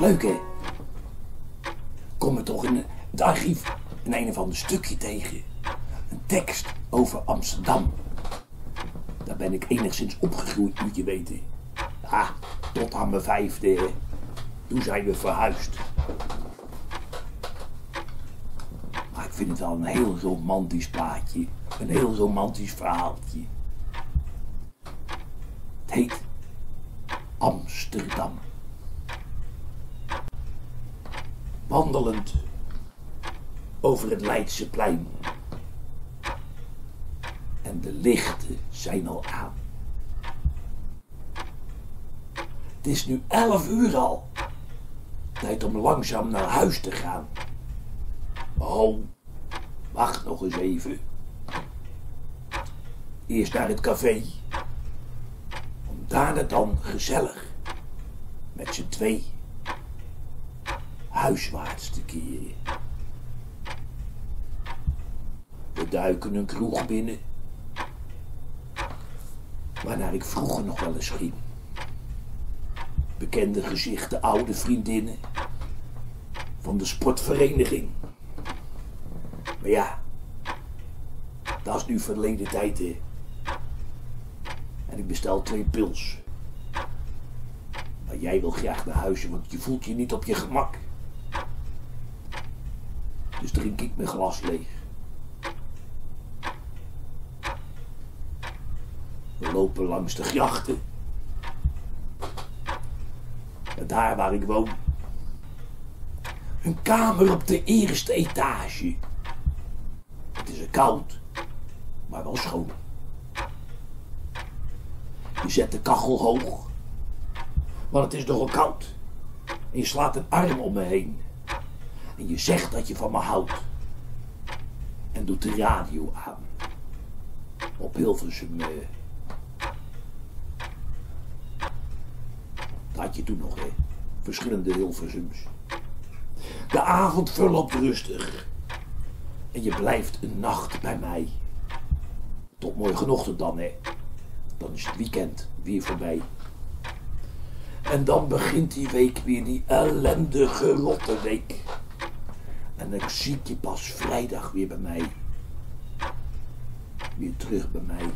Leuk hè? Kom er toch in het archief in een of ander stukje tegen. Een tekst over Amsterdam. Daar ben ik enigszins opgegroeid, moet je weten. Ja, tot aan mijn vijfde. Toen zijn we verhuisd. Maar ik vind het wel een heel romantisch plaatje. Een heel romantisch verhaaltje. Het heet Amsterdam. Wandelend over het Leidseplein. En de lichten zijn al aan. Het is nu elf uur al. Tijd om langzaam naar huis te gaan. Oh, wacht nog eens even. Eerst naar het café. Om daarna dan gezellig met z'n twee huiswaarts te keren. We duiken een kroeg binnen. Waarnaar ik vroeger nog wel eens ging. Bekende gezichten, oude vriendinnen. Van de sportvereniging. Maar ja, dat is nu verleden tijd. En ik bestel twee pils. Maar jij wil graag naar huis, want je voelt je niet op je gemak. Dus drink ik mijn glas leeg. We lopen langs de grachten. En daar waar ik woon. Een kamer op de eerste etage. Het is koud, maar wel schoon. Je zet de kachel hoog, want het is nogal koud. En je slaat een arm om me heen. En je zegt dat je van me houdt. En doet de radio aan. Op Hilversum. eh. Dat had je toen nog, hè. Verschillende Hilversums. De avond verloopt rustig. En je blijft een nacht bij mij. Tot morgenochtend dan, hè. Dan is het weekend weer voorbij. En dan begint die week weer, die ellendige rotte week. En dan zie ik je pas vrijdag weer bij mij. Weer terug bij mij.